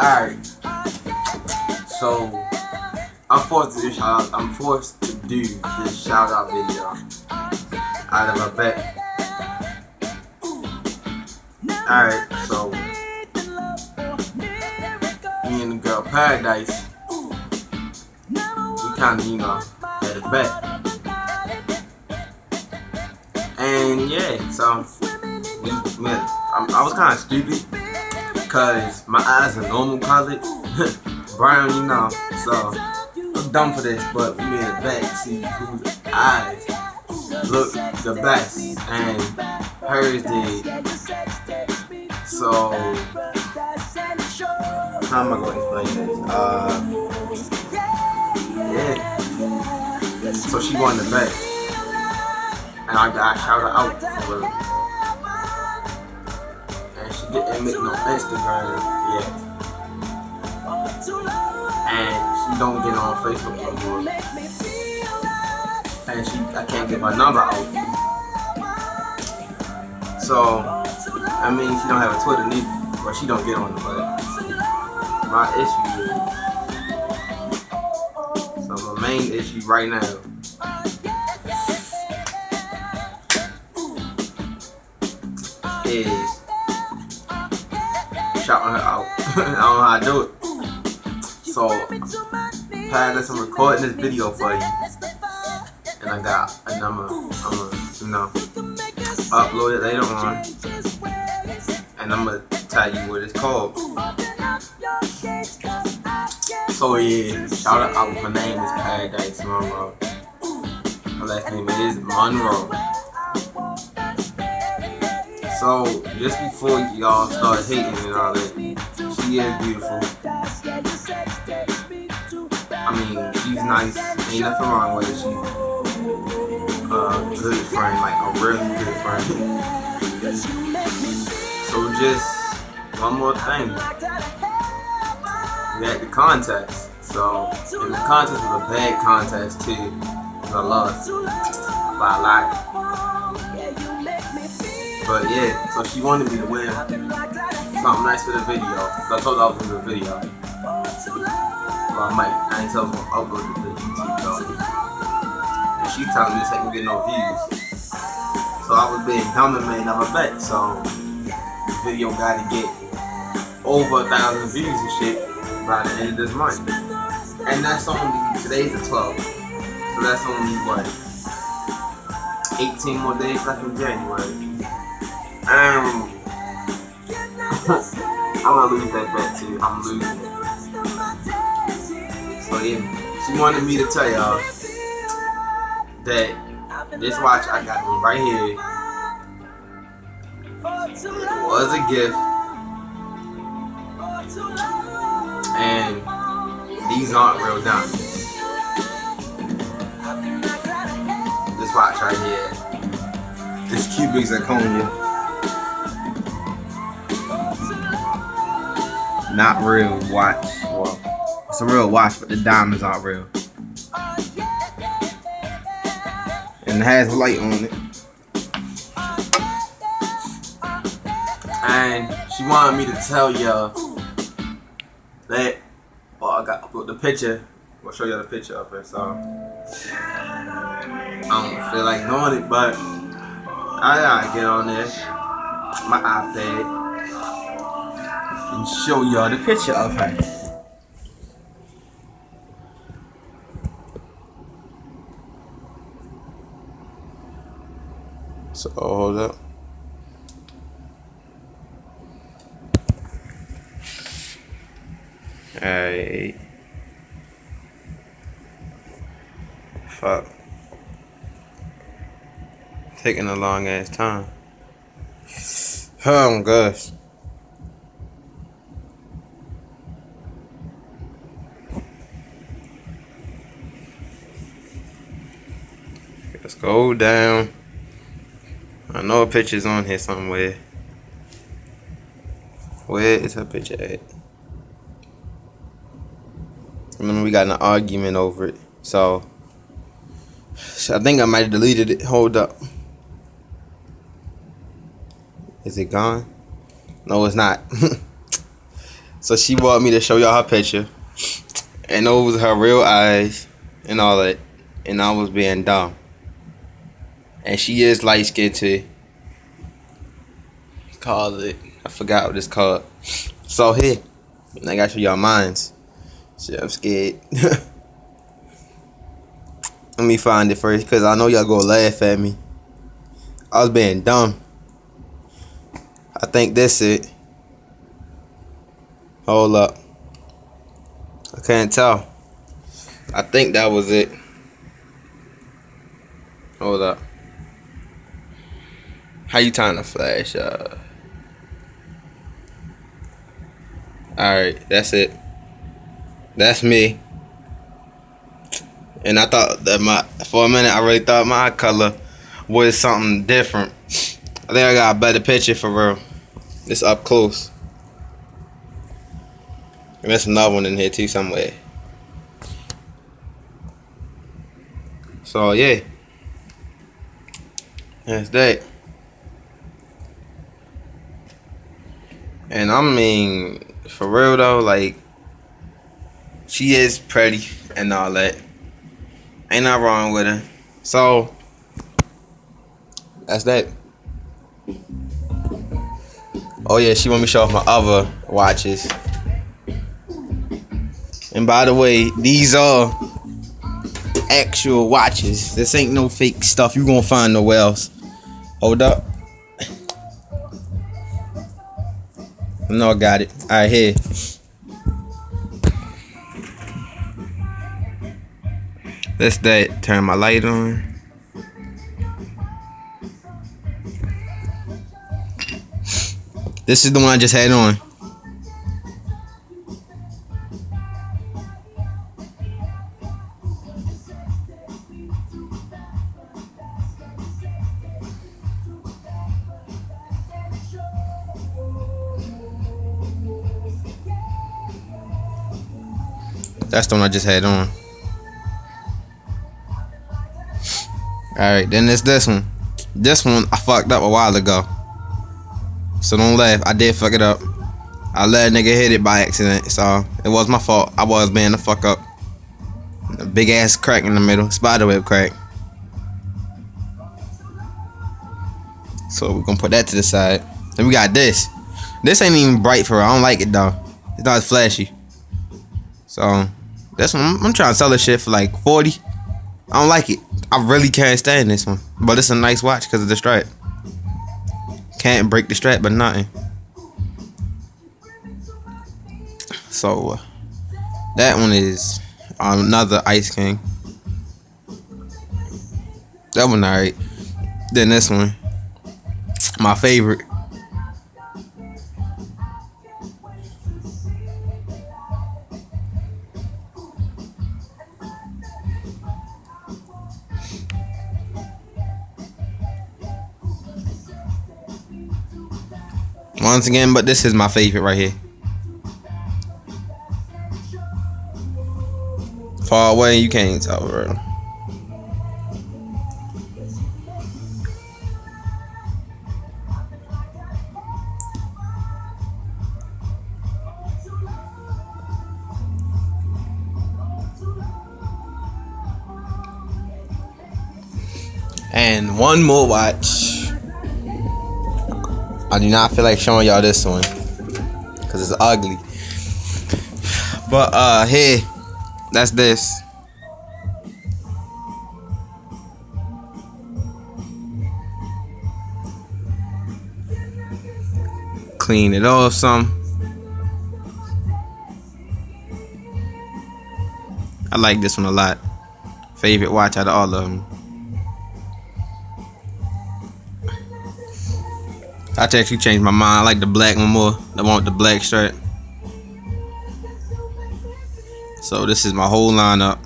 Alright. So I'm forced to do shout uh, out. I'm forced to do this shout out video out of a bet. Alright, so me and the girl Paradise, we kinda, you know, had a bet. And yeah, so we, we I, I was kinda stupid because my eyes are normal color, brown, you know, so I'm dumb for this, but we a bet to see whose eyes look the best, and hers did. So, how am I going to explain this? Uh, yeah. So she won the bet, and I got shouted out for her. Didn't make no Instagram yet, and she don't get on Facebook no more. And she, I can't get my number out. So, I mean, she don't have a Twitter neither, but she don't get on it. But my issue is, so my main issue right now is shouting her out. I don't know how to do it. So, Pat, I'm recording this video for you, and I got a number. I'm gonna, you know, upload it later on, and I'm gonna tell you what it's called. So yeah, shout out. My name is Paradise Monroe. My last name is Monroe. So just before y'all start hating and all that, she is beautiful. I mean, she's nice. Ain't nothing wrong with her. She's a uh, good friend, like a really good friend. so just one more thing. We had the contest. So and the contest was a bad contest too. I lost by a lot. But yeah, so she wanted me to win something nice for the video. So I told her I was gonna do a video. Well, I might. I ain't told her to upload it to the YouTube though. And she telling me this ain't gonna get no views. So I was being dumb and made another bet. So the video gotta get over a thousand views and shit by the end of this month. And that's only today's the 12th. So that's only what 18 more days left in January. Um, I'm gonna lose that bet too. I'm losing. it. So yeah, she wanted me to tell y'all that this watch I got right here was a gift, and these aren't real diamonds. This watch right here, this cubic zirconia. Not real watch. Well, it's a real watch, but the diamonds aren't real. And it has light on it. And she wanted me to tell y'all that. Oh, I got upload the picture. I'll show y'all the picture of it. So I don't feel like knowing it, but I gotta get on this. My iPad and show y'all the picture of her. So hold up. Alright. Fuck. Taking a long ass time. Oh gosh. Let's go down. I know a picture's on here somewhere. Where is her picture at? Remember we got an argument over it. So, I think I might have deleted it. Hold up. Is it gone? No, it's not. So she wanted me to show y'all her picture. And those was her real eyes and all that. And I was being dumb. And she is light skinned too. Call it. I forgot what it's called. So here. I got you y'all minds. Shit, I'm scared. Let me find it first, cause I know y'all gonna laugh at me. I was being dumb. I think this it. Hold up. I can't tell. I think that was it. Hold up. How you trying to flash? Uh. Alright, that's it. That's me. And I thought that my for a minute I really thought my color was something different. I think I got a better picture for real. It's up close. And there's another one in here too somewhere. So yeah. That's that. And I mean, for real though, like she is pretty and all that. Ain't nothing wrong with her. So that's that. Oh yeah, she want me to show off my other watches. And by the way, these are actual watches. This ain't no fake stuff you gonna find nowhere else. Hold up. No, I got it. Alright, here. Let's that turn my light on. This is the one I just had on. That's the one I just had on. Alright, then there's this one. This one I fucked up a while ago. So don't laugh. I did fuck it up. I let a nigga hit it by accident. So it was my fault. I was being the fuck up. A big ass crack in the middle. Spiderweb crack. So we're gonna put that to the side. Then we got this. This ain't even bright for her. I don't like it though. It's not as flashy. So this one, I'm, I'm trying to sell this shit for like 40. I don't like it. I really can't stand this one. But it's a nice watch because of the strap. Can't break the strap, but nothing. So, uh, that one is another Ice King. That one alright. Then this one, my favorite. Once again, but this is my favorite right here. Far away, you can't tell, bro. And one more watch. I do not feel like showing y'all this one because it's ugly. But uh, here, that's this. Clean it off some. I like this one a lot. Favorite watch out of all of them. I actually changed my mind. I like the black one more. I want the black shirt. So this is my whole lineup.